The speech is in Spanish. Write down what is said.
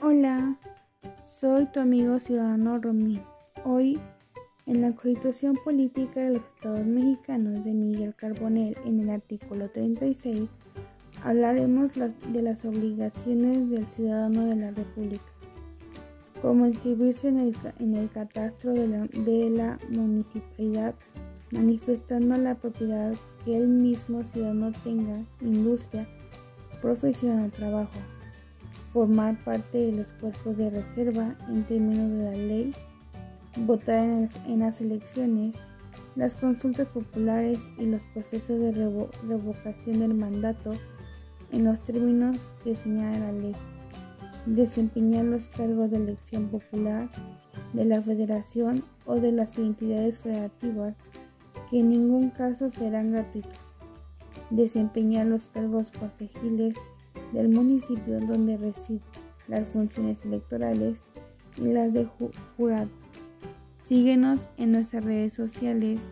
Hola, soy tu amigo ciudadano Romín. Hoy, en la Constitución Política de los Estados Mexicanos de Miguel Carbonell, en el artículo 36, hablaremos de las obligaciones del ciudadano de la República, como inscribirse en el, catastro de la, de la municipalidad, manifestando la propiedad que el mismo ciudadano tenga, industria, profesión o trabajo formar parte de los cuerpos de reserva en términos de la ley, votar en las, elecciones, las consultas populares y los procesos de revocación del mandato en los términos que señala la ley, desempeñar los cargos de elección popular de la federación o de las entidades federativas que en ningún caso serán gratuitos, desempeñar los cargos consejiles del municipio donde residen las funciones electorales y las de jurado. Síguenos en nuestras redes sociales